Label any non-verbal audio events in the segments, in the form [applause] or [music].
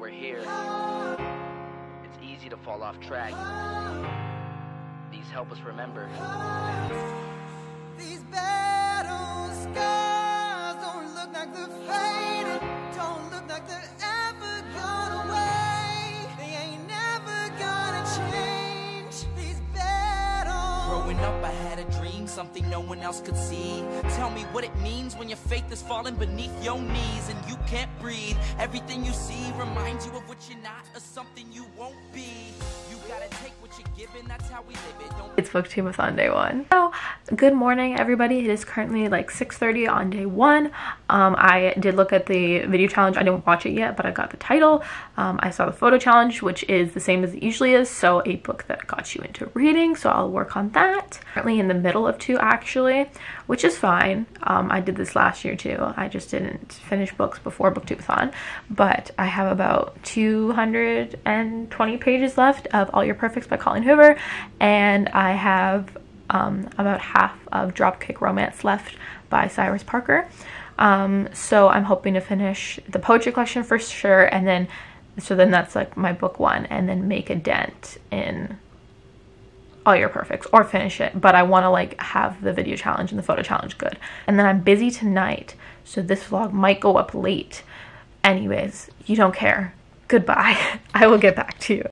we're here. It's easy to fall off track. These help us remember. Growing up, I had a dream, something no one else could see. Tell me what it means when your faith is falling beneath your knees and you can't breathe. Everything you see reminds you of what you're not or something you won't be. It's booktubeathon day one. So, good morning, everybody. It is currently like 6.30 on day one. Um, I did look at the video challenge. I didn't watch it yet, but I got the title. Um, I saw the photo challenge, which is the same as it usually is. So, a book that got you into reading. So, I'll work on that. Currently in the middle of two, actually, which is fine. Um, I did this last year too. I just didn't finish books before Booktubeathon. But I have about 220 pages left of All Your Perfects by Colleen Hoover. And I have um, about half of Dropkick Romance left by Cyrus Parker. Um, so I'm hoping to finish the poetry collection for sure, and then so then that's like my book one, and then make a dent in all your perfects or finish it. But I want to like have the video challenge and the photo challenge good, and then I'm busy tonight, so this vlog might go up late. Anyways, you don't care. Goodbye. [laughs] I will get back to you.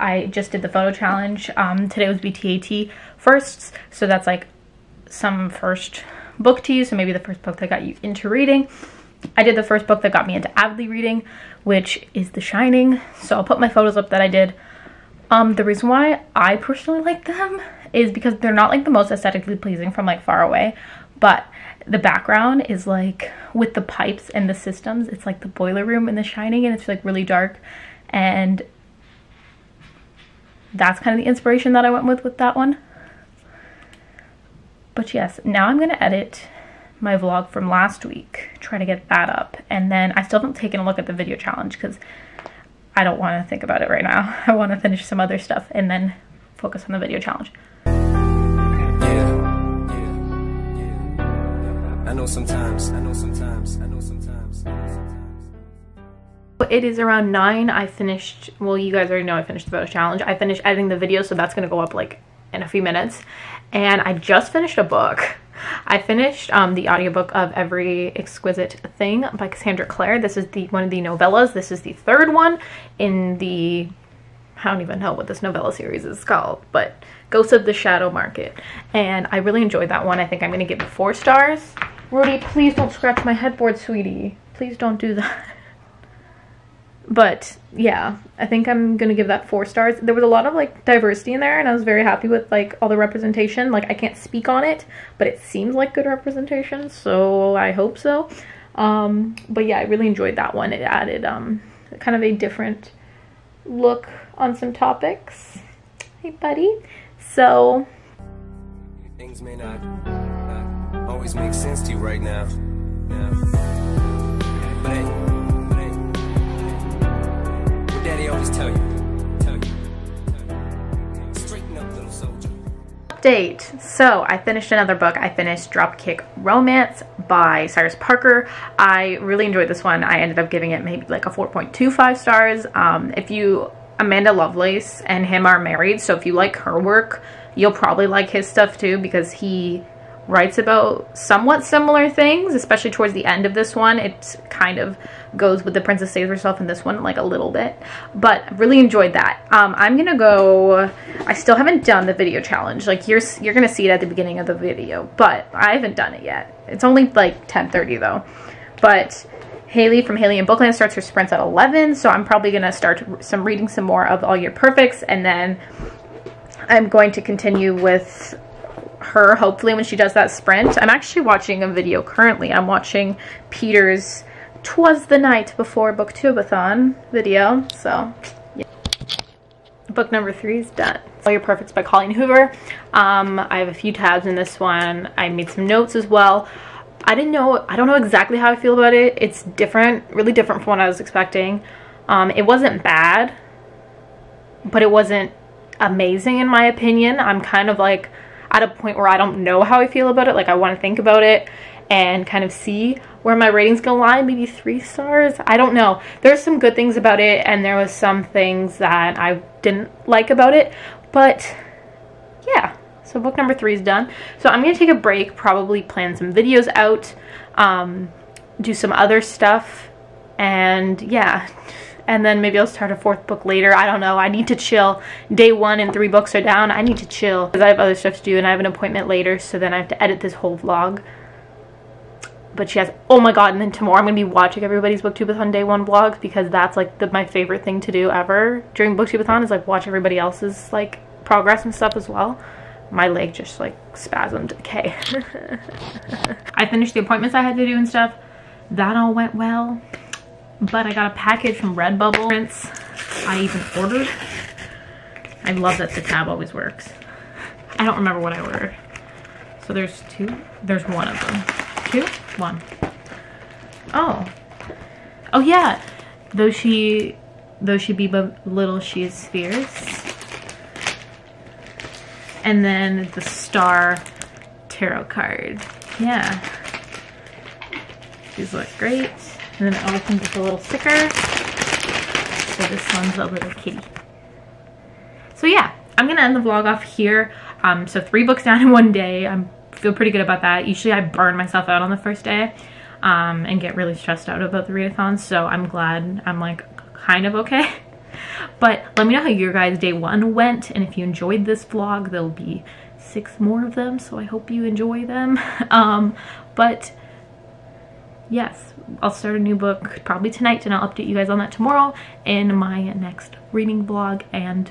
I just did the photo challenge. Um, today was BTAT firsts, so that's like some first book to you, so maybe the first book that got you into reading. I did the first book that got me into avidly reading, which is The Shining. So I'll put my photos up that I did. Um, the reason why I personally like them is because they're not like the most aesthetically pleasing from like far away, but the background is like with the pipes and the systems, it's like the boiler room in The Shining and it's like really dark and that's kind of the inspiration that I went with with that one. But yes, now I'm going to edit my vlog from last week, try to get that up. And then I still haven't taken a look at the video challenge because I don't want to think about it right now. [laughs] I want to finish some other stuff and then focus on the video challenge. I know sometimes, I know sometimes, I know sometimes, I know sometimes. It is around 9. I finished, well, you guys already know I finished the photo challenge. I finished editing the video, so that's going to go up like in a few minutes. And I just finished a book. I finished um, the audiobook of Every Exquisite Thing by Cassandra Clare. This is the one of the novellas. This is the third one in the I don't even know what this novella series is called, but Ghosts of the Shadow Market. And I really enjoyed that one. I think I'm going to give it four stars. Rudy, please don't scratch my headboard, sweetie. Please don't do that. [laughs] But yeah, I think I'm to give that four stars. There was a lot of like diversity in there and I was very happy with like all the representation. Like I can't speak on it, but it seems like good representation. So I hope so. Um, but yeah, I really enjoyed that one. It added um, kind of a different look on some topics. Hey, buddy. So, Things may not, not always make sense to you right now. Yeah. Update. So, I finished another book. I finished Dropkick Romance by Cyrus Parker. I really enjoyed this one. I ended up giving it maybe like a 4.25 stars. Um, if you, Amanda Lovelace and him are married, so if you like her work, you'll probably like his stuff too because he writes about somewhat similar things, especially towards the end of this one. It kind of goes with The Princess Saves Herself in this one, like a little bit. But really enjoyed that. Um, I'm gonna go, I still haven't done the video challenge. Like you're, you're gonna see it at the beginning of the video, but I haven't done it yet. It's only like 10.30 though. But Haley from Hailey in Bookland starts her sprints at 11, so I'm probably gonna start some reading some more of All Your Perfects, and then I'm going to continue with her hopefully when she does that sprint. I'm actually watching a video currently. I'm watching Peter's twas the night before booktubeathon video so yeah. book number three is done. All your perfects by colleen hoover. Um, i have a few tabs in this one. I made some notes as well. I didn't know i don't know exactly how i feel about it. It's different really different from what i was expecting. Um, it wasn't bad but it wasn't amazing in my opinion. I'm kind of like at a point where i don't know how i feel about it like i want to think about it and kind of see where my rating's gonna lie maybe three stars? I don't know. There's some good things about it and there was some things that i didn't like about it but yeah. So book number three is done. So i'm gonna take a break probably plan some videos out um, do some other stuff and yeah [laughs] and then maybe I'll start a fourth book later. I don't know. I need to chill. Day one and three books are down. I need to chill because I have other stuff to do and I have an appointment later. So then I have to edit this whole vlog but she has oh my god and then tomorrow i'm gonna be watching everybody's booktubeathon day one vlog because that's like the, my favorite thing to do ever during booktubeathon is like watch everybody else's like progress and stuff as well my leg just like spasmed [laughs] okay [laughs] i finished the appointments i had to do and stuff that all went well but i got a package from redbubble prints i even ordered i love that the tab always works i don't remember what i ordered so there's two there's one of them two one. Oh. Oh yeah. Though she though she be but little she is fierce. And then the star tarot card. Yeah. These look great. And then it opens with a little sticker. So this one's a little kitty. So yeah, I'm gonna end the vlog off here. Um, so three books down in one day. I'm feel pretty good about that. Usually I burn myself out on the first day um, and get really stressed out about the readathons. So I'm glad I'm like kind of okay. [laughs] But let me know how your guys' day one went. And if you enjoyed this vlog, there'll be six more of them. So I hope you enjoy them. [laughs] Um, but yes, I'll start a new book probably tonight and I'll update you guys on that tomorrow in my next reading vlog and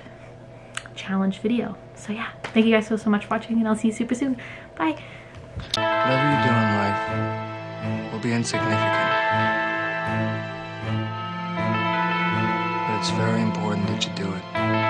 challenge video. So yeah, thank you guys so, so much for watching and I'll see you super soon. Bye. Whatever you do in life will be insignificant. But it's very important that you do it.